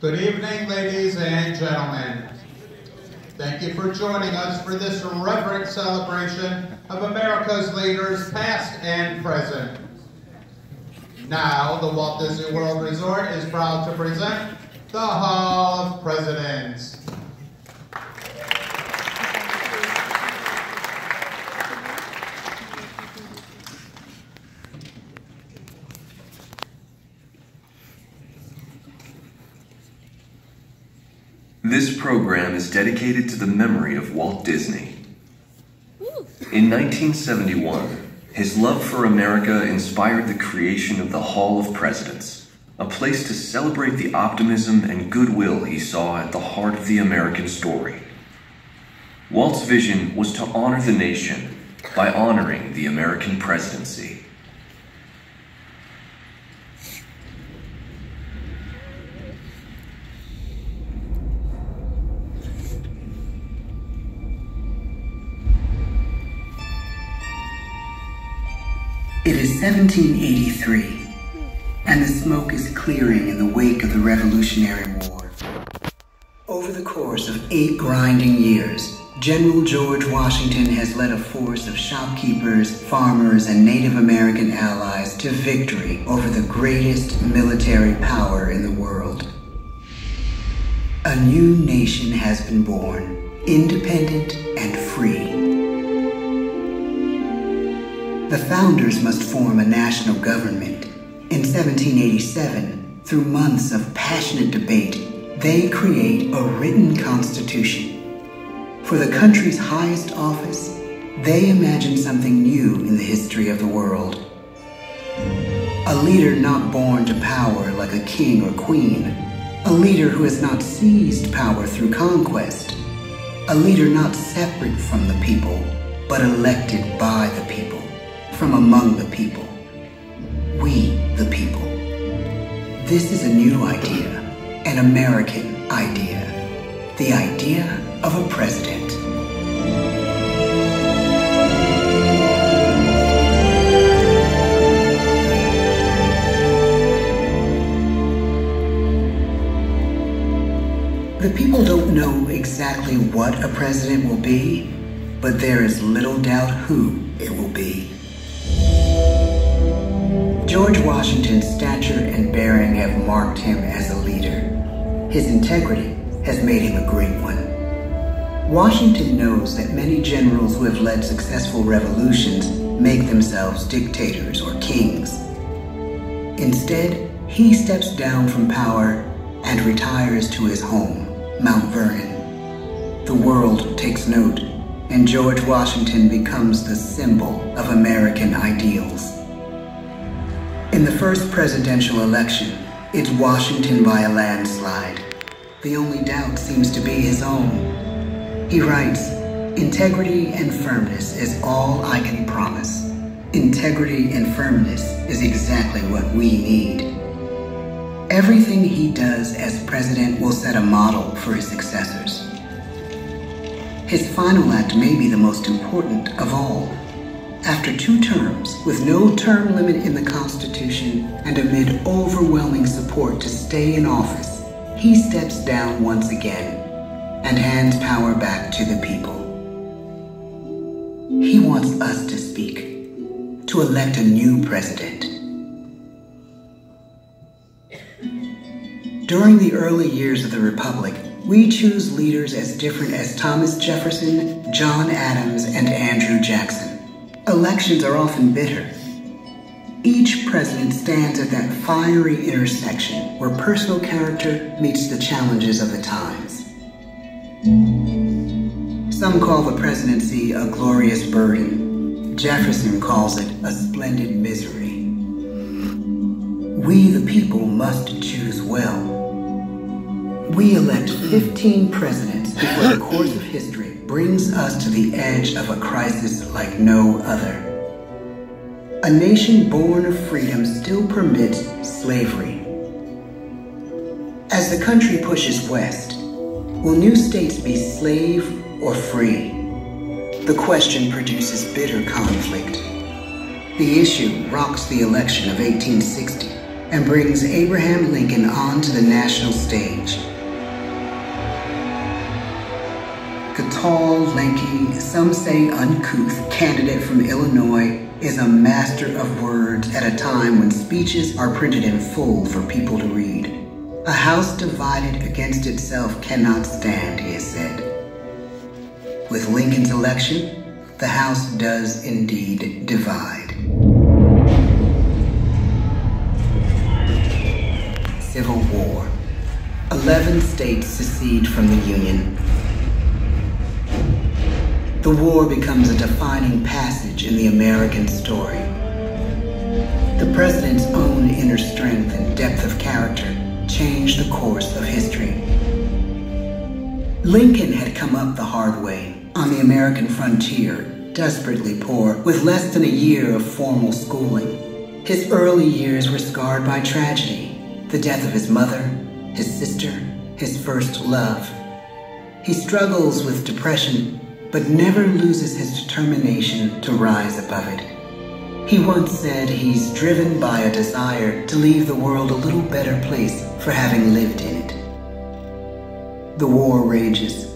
Good evening, ladies and gentlemen. Thank you for joining us for this reverent celebration of America's leaders, past and present. Now, the Walt Disney World Resort is proud to present the Hall of Presidents. This program is dedicated to the memory of Walt Disney. In 1971, his love for America inspired the creation of the Hall of Presidents, a place to celebrate the optimism and goodwill he saw at the heart of the American story. Walt's vision was to honor the nation by honoring the American presidency. 1783, and the smoke is clearing in the wake of the Revolutionary War. Over the course of eight grinding years, General George Washington has led a force of shopkeepers, farmers, and Native American allies to victory over the greatest military power in the world. A new nation has been born, independent and free. The founders must form a national government. In 1787, through months of passionate debate, they create a written constitution. For the country's highest office, they imagine something new in the history of the world. A leader not born to power like a king or queen. A leader who has not seized power through conquest. A leader not separate from the people, but elected by the people from among the people. We, the people. This is a new idea, an American idea, the idea of a president. The people don't know exactly what a president will be, but there is little doubt who it will be. George Washington's stature and bearing have marked him as a leader. His integrity has made him a great one. Washington knows that many generals who have led successful revolutions make themselves dictators or kings. Instead, he steps down from power and retires to his home, Mount Vernon. The world takes note, and George Washington becomes the symbol of American ideals. In the first presidential election, it's Washington by a landslide. The only doubt seems to be his own. He writes, Integrity and firmness is all I can promise. Integrity and firmness is exactly what we need. Everything he does as president will set a model for his successors. His final act may be the most important of all. After two terms, with no term limit in the Constitution, and amid overwhelming support to stay in office, he steps down once again and hands power back to the people. He wants us to speak, to elect a new president. During the early years of the Republic, we choose leaders as different as Thomas Jefferson, John Adams, and Andrew Jackson. Elections are often bitter. Each president stands at that fiery intersection where personal character meets the challenges of the times. Some call the presidency a glorious burden. Jefferson calls it a splendid misery. We, the people, must choose well. We elect 15 presidents before the course of history brings us to the edge of a crisis like no other. A nation born of freedom still permits slavery. As the country pushes west, will new states be slave or free? The question produces bitter conflict. The issue rocks the election of 1860 and brings Abraham Lincoln onto the national stage. Tall, lanky, some say uncouth candidate from Illinois is a master of words at a time when speeches are printed in full for people to read. A house divided against itself cannot stand, he has said. With Lincoln's election, the House does indeed divide. Civil War. Eleven states secede from the Union. The war becomes a defining passage in the American story. The president's own inner strength and depth of character changed the course of history. Lincoln had come up the hard way on the American frontier, desperately poor, with less than a year of formal schooling. His early years were scarred by tragedy the death of his mother, his sister, his first love. He struggles with depression but never loses his determination to rise above it. He once said he's driven by a desire to leave the world a little better place for having lived in it. The war rages.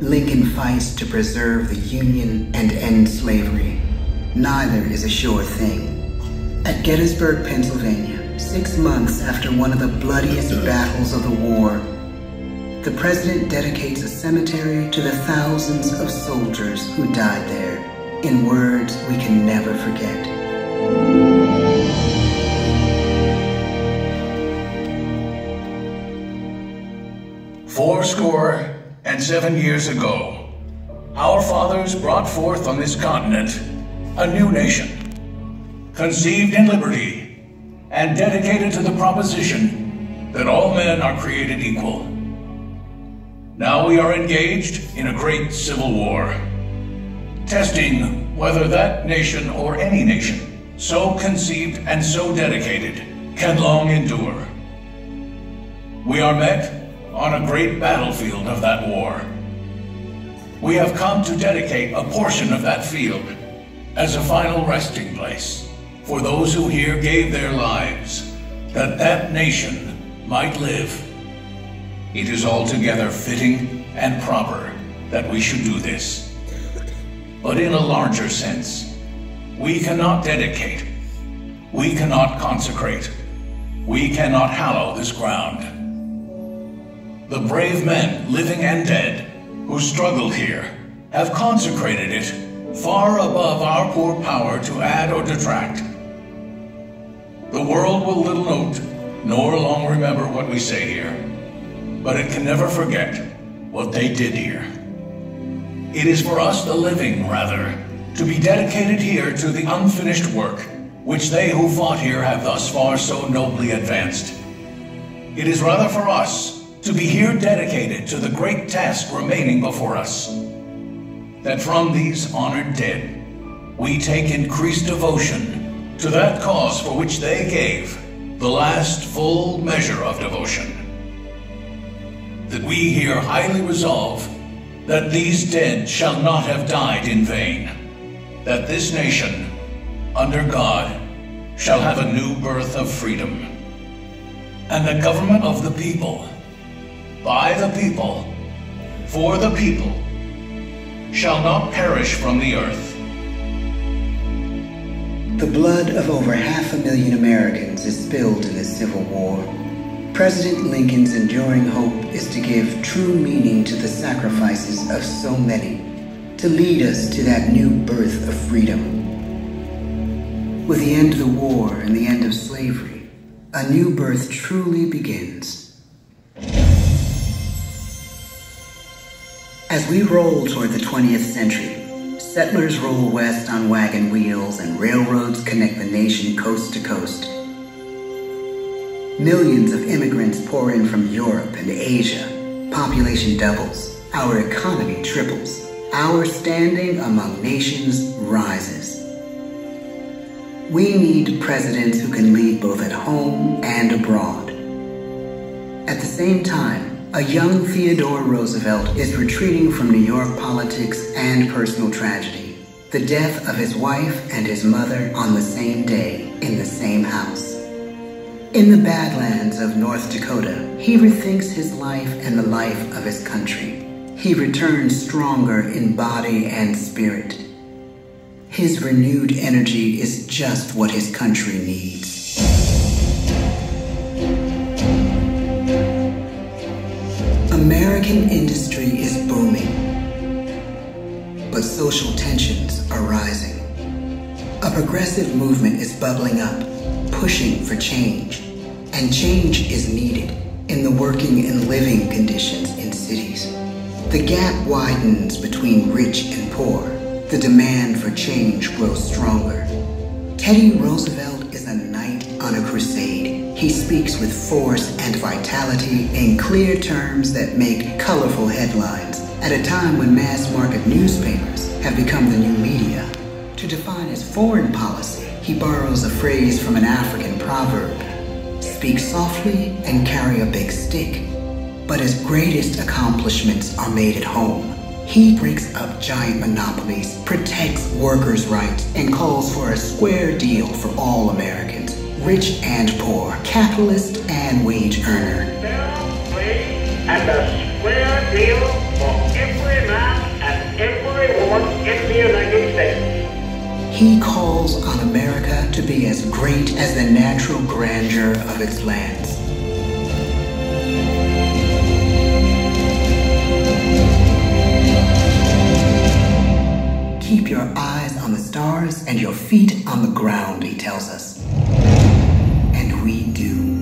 Lincoln fights to preserve the Union and end slavery. Neither is a sure thing. At Gettysburg, Pennsylvania, six months after one of the bloodiest battles of the war, the president dedicates a cemetery to the thousands of soldiers who died there in words we can never forget. Fourscore and seven years ago, our fathers brought forth on this continent a new nation, conceived in liberty and dedicated to the proposition that all men are created equal. Now we are engaged in a great civil war, testing whether that nation or any nation, so conceived and so dedicated, can long endure. We are met on a great battlefield of that war. We have come to dedicate a portion of that field as a final resting place for those who here gave their lives, that that nation might live it is altogether fitting and proper that we should do this. But in a larger sense, we cannot dedicate, we cannot consecrate, we cannot hallow this ground. The brave men, living and dead, who struggled here, have consecrated it far above our poor power to add or detract. The world will little note, nor long remember what we say here but it can never forget what they did here. It is for us, the living, rather, to be dedicated here to the unfinished work which they who fought here have thus far so nobly advanced. It is rather for us to be here dedicated to the great task remaining before us, that from these honored dead we take increased devotion to that cause for which they gave the last full measure of devotion that we here highly resolve that these dead shall not have died in vain, that this nation, under God, shall have a new birth of freedom, and the government of the people, by the people, for the people, shall not perish from the earth. The blood of over half a million Americans is spilled in this civil war. President Lincoln's enduring hope is to give true meaning to the sacrifices of so many, to lead us to that new birth of freedom. With the end of the war and the end of slavery, a new birth truly begins. As we roll toward the 20th century, settlers roll west on wagon wheels and railroads connect the nation coast to coast. Millions of immigrants pour in from Europe and Asia. Population doubles. Our economy triples. Our standing among nations rises. We need presidents who can lead both at home and abroad. At the same time, a young Theodore Roosevelt is retreating from New York politics and personal tragedy. The death of his wife and his mother on the same day in the same house. In the Badlands of North Dakota, he rethinks his life and the life of his country. He returns stronger in body and spirit. His renewed energy is just what his country needs. American industry is booming, but social tensions are rising. A progressive movement is bubbling up, pushing for change, and change is needed in the working and living conditions in cities. The gap widens between rich and poor. The demand for change grows stronger. Teddy Roosevelt is a knight on a crusade. He speaks with force and vitality in clear terms that make colorful headlines at a time when mass market newspapers have become the new media. To define his foreign policy, he borrows a phrase from an African proverb Speak softly and carry a big stick. But his greatest accomplishments are made at home. He breaks up giant monopolies, protects workers' rights, and calls for a square deal for all Americans, rich and poor, capitalist and wage earner. and a square deal for every man and every woman in the United. He calls on America to be as great as the natural grandeur of its lands. Keep your eyes on the stars and your feet on the ground, he tells us. And we do.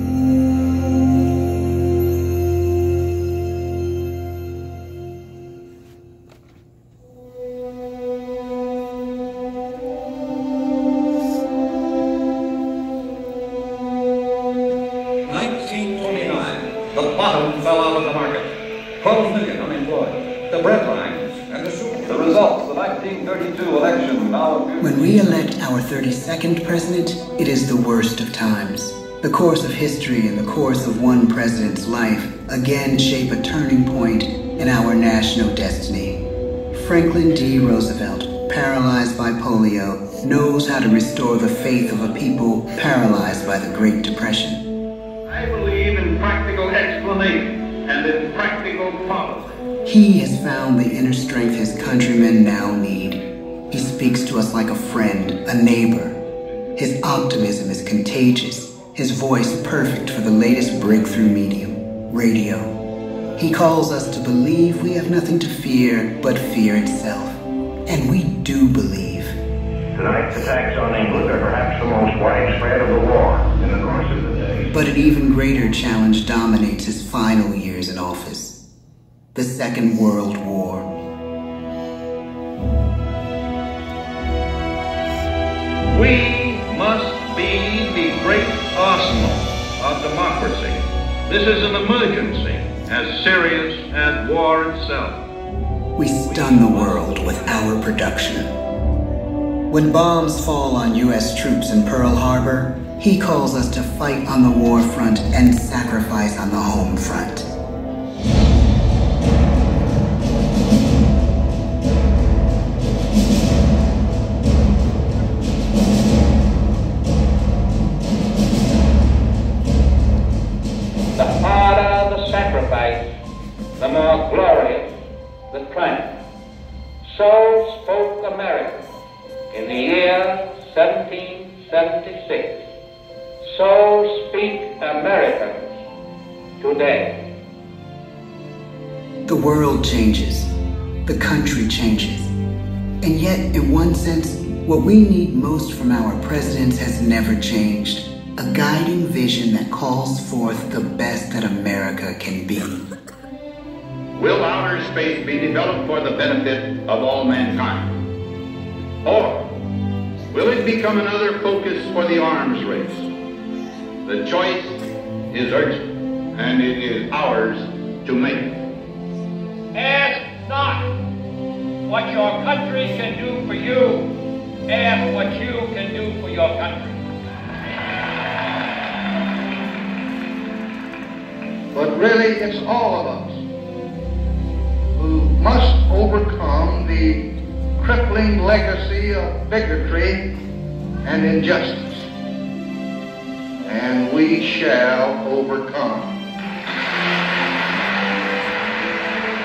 Our 32nd president, it is the worst of times. The course of history and the course of one president's life again shape a turning point in our national destiny. Franklin D. Roosevelt, paralyzed by polio, knows how to restore the faith of a people paralyzed by the Great Depression. I believe in practical explanation and in practical policy. He has found the inner strength his countrymen now need. Speaks to us like a friend, a neighbor. His optimism is contagious, his voice perfect for the latest breakthrough medium, radio. He calls us to believe we have nothing to fear but fear itself. And we do believe. Tonight's attacks on England are perhaps the most widespread of the war. In the course of the day, But an even greater challenge dominates his final years in office the Second World War. We must be the great arsenal of democracy. This is an emergency as serious as war itself. We stun the world with our production. When bombs fall on U.S. troops in Pearl Harbor, he calls us to fight on the war front and sacrifice on the home front. 1776. So speak Americans today. The world changes, the country changes. And yet, in one sense, what we need most from our presidents has never changed. A guiding vision that calls forth the best that America can be. Will outer space be developed for the benefit of all mankind? Or will it become another focus for the arms race? The choice is urgent, and it is ours to make. ask not what your country can do for you. Ask what you can do for your country. But really, it's all of us who must overcome the crippling legacy of bigotry and injustice. and we shall overcome.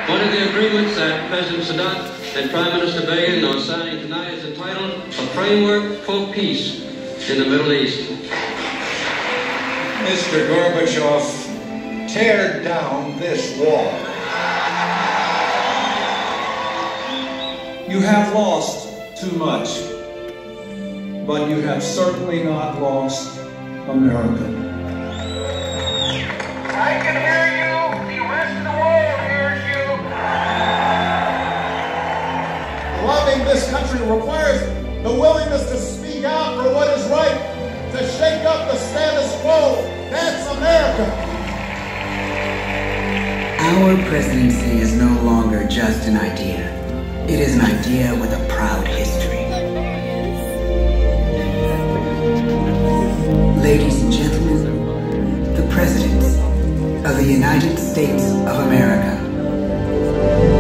One of the agreements that President Sadat and Prime Minister Begin are signing tonight is entitled A Framework for Peace in the Middle East. Mr. Gorbachev, tear down this wall. You have lost too much, but you have certainly not lost America. I can hear you. The rest of the world hears you. Loving this country requires the willingness to speak out for what is right, to shake up the status quo. That's America. Our presidency is no longer just an idea. It is an idea with a proud history. Ladies and gentlemen, the presidents of the United States of America.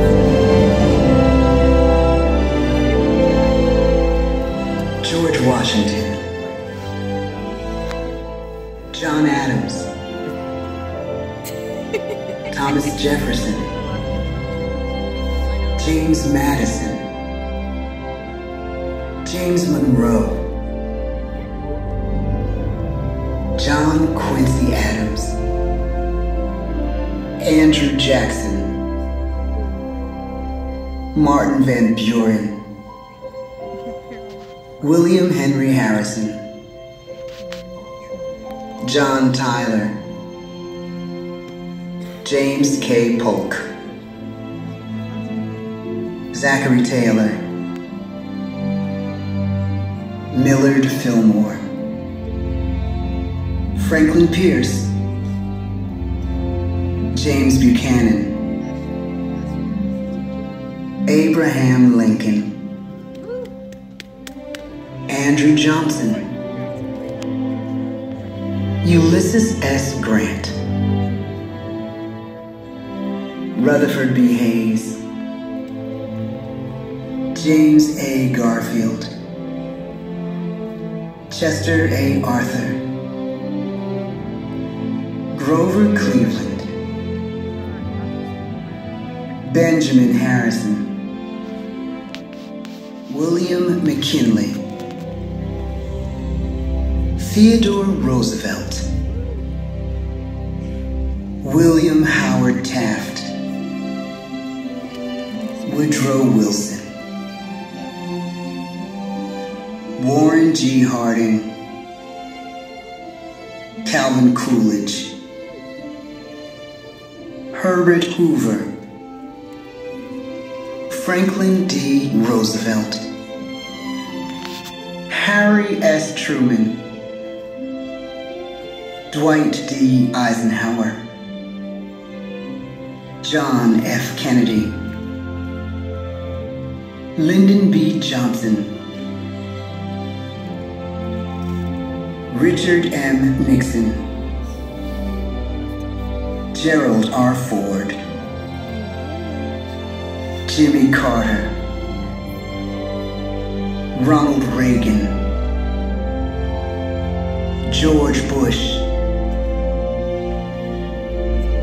James Madison. James Monroe. John Quincy Adams. Andrew Jackson. Martin Van Buren. William Henry Harrison. John Tyler. James K. Polk. Zachary Taylor. Millard Fillmore. Franklin Pierce. James Buchanan. Abraham Lincoln. Andrew Johnson. Ulysses S. Grant. Rutherford B. Hayes. James A. Garfield. Chester A. Arthur. Grover Cleveland. Benjamin Harrison. William McKinley. Theodore Roosevelt. William Howard Taft. Woodrow Wilson. Warren G. Harding. Calvin Coolidge. Herbert Hoover. Franklin D. Roosevelt. Harry S. Truman. Dwight D. Eisenhower. John F. Kennedy. Lyndon B. Johnson. Richard M. Nixon. Gerald R. Ford. Jimmy Carter. Ronald Reagan. George Bush.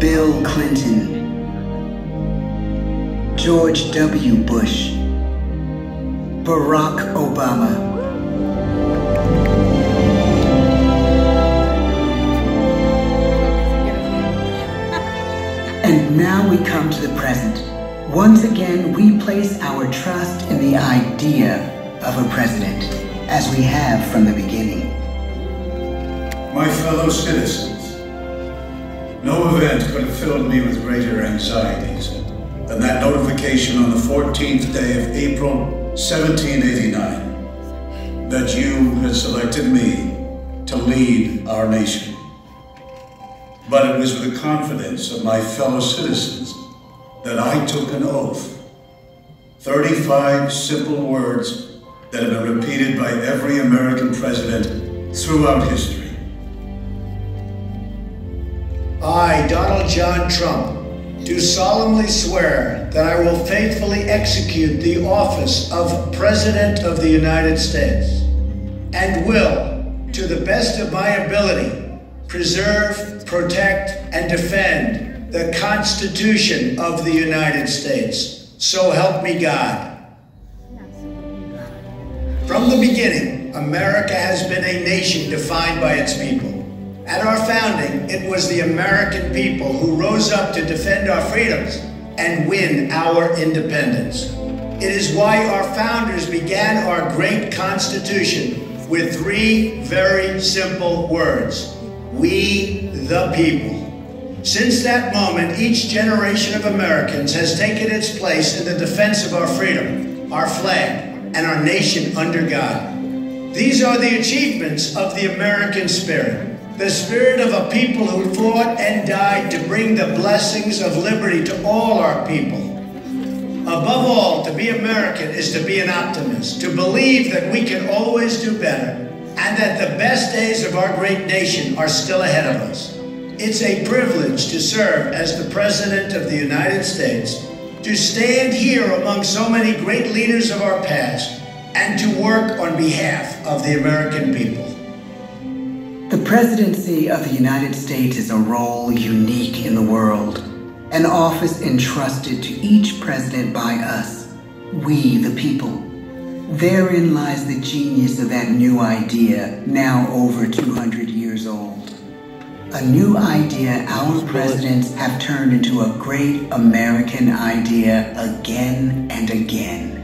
Bill Clinton. George W. Bush. Barack Obama. Now we come to the present. Once again, we place our trust in the idea of a president, as we have from the beginning. My fellow citizens, no event could have filled me with greater anxieties than that notification on the 14th day of April 1789 that you had selected me to lead our nation. But it was with the confidence of my fellow citizens that I took an oath. 35 simple words that have been repeated by every American president throughout history. I, Donald John Trump, do solemnly swear that I will faithfully execute the office of President of the United States and will, to the best of my ability, preserve, protect, and defend the Constitution of the United States. So help me God. From the beginning, America has been a nation defined by its people. At our founding, it was the American people who rose up to defend our freedoms and win our independence. It is why our founders began our great Constitution with three very simple words We the people. Since that moment, each generation of Americans has taken its place in the defense of our freedom, our flag, and our nation under God. These are the achievements of the American spirit the spirit of a people who fought and died to bring the blessings of liberty to all our people. Above all, to be American is to be an optimist, to believe that we can always do better, and that the best days of our great nation are still ahead of us. It's a privilege to serve as the President of the United States, to stand here among so many great leaders of our past, and to work on behalf of the American people. The presidency of the United States is a role unique in the world, an office entrusted to each president by us, we the people. Therein lies the genius of that new idea, now over 200 years old. A new idea our presidents have turned into a great American idea again and again.